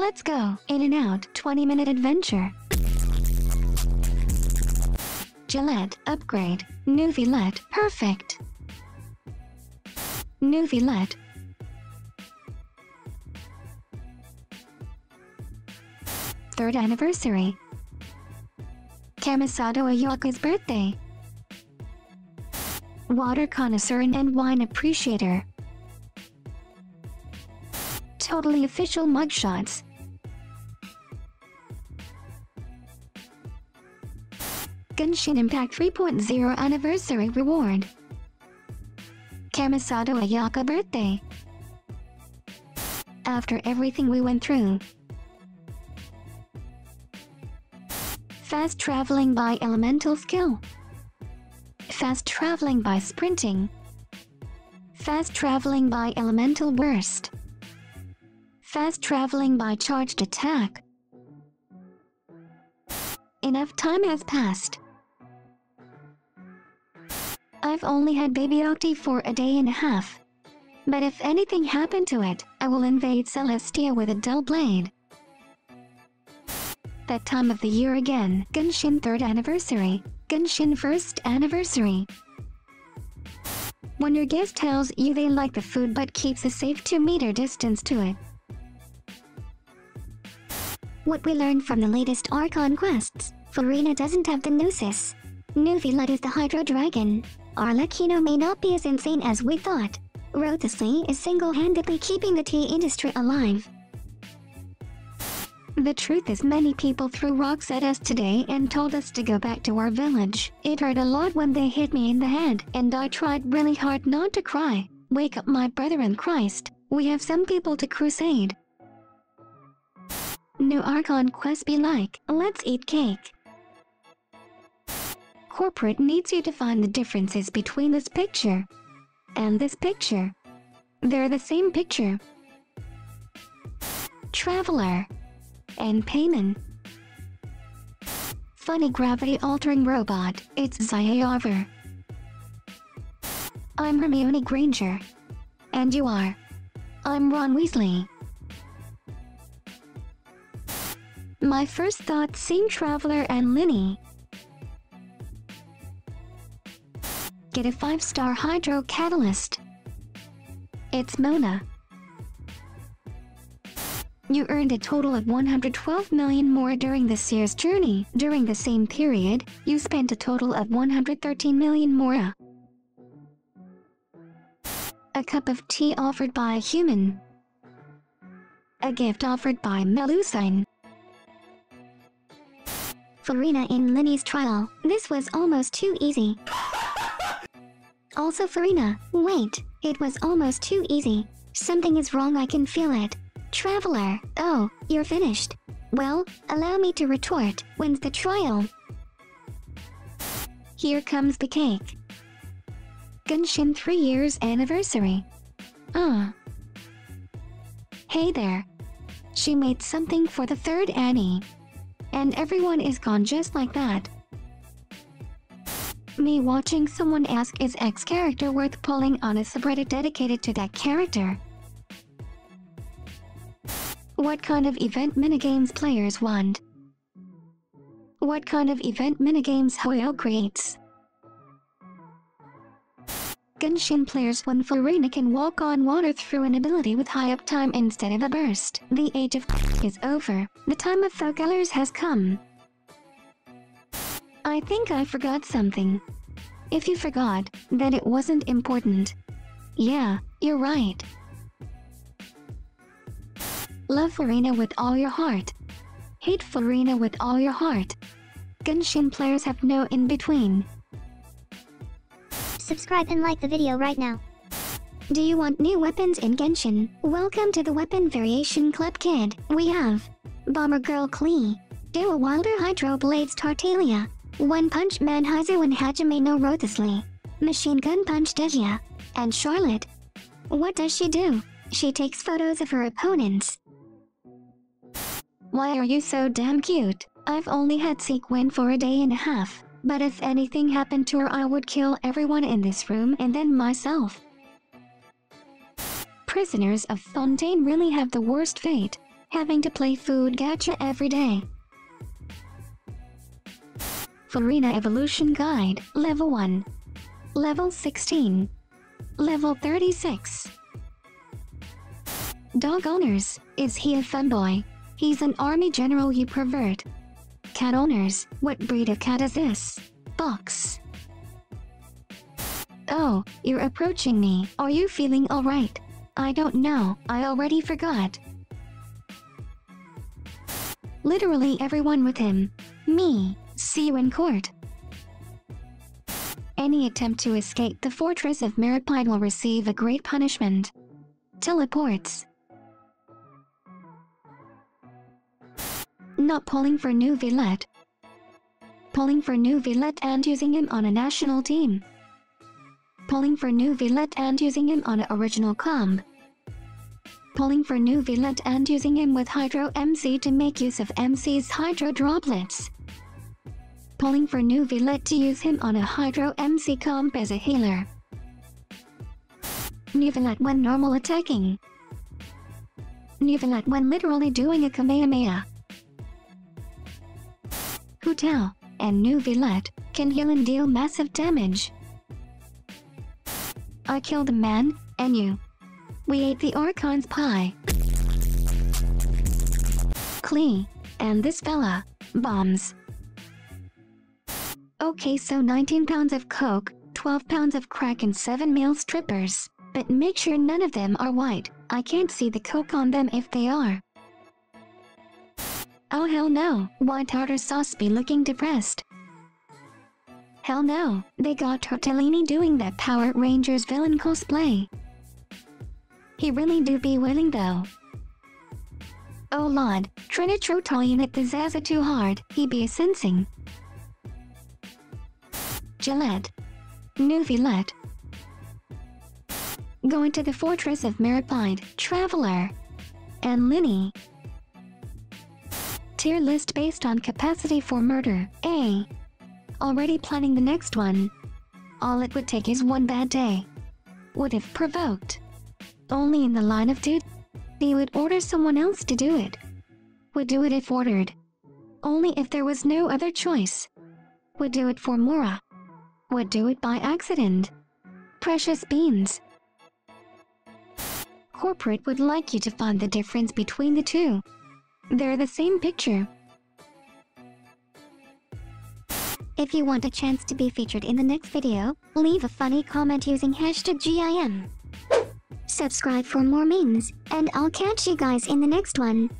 Let's go. In and out, 20 minute adventure. Gillette, upgrade. New Gillette, perfect. New Gillette. Third anniversary. Kamisato Ayaka's birthday. Water connoisseur and wine appreciator. Totally official mugshots. Genshin Impact 3.0 Anniversary Reward. Kamisato Ayaka birthday. After everything we went through. Fast traveling by elemental skill. Fast traveling by sprinting. Fast traveling by elemental burst. Fast traveling by charged attack. Enough time has passed. I've only had baby Octi for a day and a half. But if anything happened to it, I will invade Celestia with a dull blade. That time of the year again, Genshin 3rd Anniversary, Genshin 1st Anniversary. When your guest tells you they like the food but keeps a safe 2 meter distance to it. What we learned from the latest Archon quests, Furina doesn't have the Gnosis. Neuvillette is the Hydro Dragon. Arlecchino may not be as insane as we thought. Wriothesley is single-handedly keeping the tea industry alive. The truth is many people threw rocks at us today and told us to go back to our village. It hurt a lot when they hit me in the head, and I tried really hard not to cry. Wake up my brother in Christ. We have some people to crusade. New Archon quest be like, let's eat cake. Corporate needs you to find the differences between this picture and this picture. They're the same picture. Traveler and Paimon. Funny gravity-altering robot, it's Zyarver. I'm Hermione Granger. And you are. I'm Ron Weasley. My first thought seeing Traveler and Lyney. Get a 5-star Hydro Catalyst. It's Mona. You earned a total of 112 million more during this year's journey. During the same period, you spent a total of 113 million more. A cup of tea offered by a human. A gift offered by Melusine. Furina in Lyney's trial. This was almost too easy. Also Furina, wait, it was almost too easy. Something is wrong I can feel it. Traveler, oh, you're finished. Well, allow me to retort, when's the trial? Here comes the cake. Genshin 3 years anniversary. Ah. Hey there. She made something for the third Annie. And everyone is gone just like that. Me watching someone ask is X character worth pulling on a subreddit dedicated to that character. What kind of event minigames players want? What kind of event minigames Hoyo creates? Genshin players when Furina can walk on water through an ability with high uptime instead of a burst. The age of is over. The time of Fogelers has come. I think I forgot something. If you forgot, then it wasn't important. Yeah, you're right. Love Furina with all your heart. Hate Furina with all your heart. Genshin players have no in-between. Subscribe and like the video right now. Do you want new weapons in Genshin? Welcome to the Weapon Variation Club Kid. We have Bomber Girl Klee, Duo Wilder Hydro Blades Tartaglia, One Punch Man and Hajime no Wriothesley, Machine Gun Punch Dehya, and Charlotte. What does she do? She takes photos of her opponents. Why are you so damn cute? I've only had Sequin for a day and a half. But if anything happened to her I would kill everyone in this room and then myself. Prisoners of Fontaine really have the worst fate. having to play food gacha every day. Furina Evolution Guide, Level 1. Level 16. Level 36. Dog owners, is he a femboy? He's an army general you pervert. Cat owners, what breed of cat is this? Box. Oh, you're approaching me. Are you feeling alright? I don't know, I already forgot. Literally everyone with him. Me. See you in court. Any attempt to escape the fortress of Meropide will receive a great punishment. Teleports. Not pulling for Neuvillette. Pulling for Neuvillette and using him on a national team. Pulling for Neuvillette and using him on an original comb. Pulling for Neuvillette and using him with Hydro MC to make use of MC's Hydro Droplets. Pulling for Neuvillette to use him on a Hydro MC comp as a healer. Neuvillette when normal attacking. Neuvillette when literally doing a Kamehameha. Hu Tao and Neuvillette can heal and deal massive damage. I killed a man, and you. We ate the Archon's pie. Klee, and this fella, bombs. Okay so 19 pounds of coke, 12 pounds of crack and 7 male strippers. But make sure none of them are white, I can't see the coke on them if they are. Oh hell no, why tartar sauce be looking depressed? Hell no, they got Tortellini doing that Power Rangers villain cosplay. He really do be willing though. Oh lord, Trinitrotolian at the Zaza too hard, he be sensing. Gillette. Neuvillette. Going to the fortress of Meropide, Traveler. And Lyney. Tier list based on capacity for murder, A. Already planning the next one. All it would take is one bad day. Would have provoked. Only in the line of duty. He would order someone else to do it. Would do it if ordered. Only if there was no other choice. Would do it for Mora. Would do it by accident. Precious beans. Corporate would like you to find the difference between the two. They're the same picture. If you want a chance to be featured in the next video, leave a funny comment using hashtag GIM. Subscribe for more memes, and I'll catch you guys in the next one.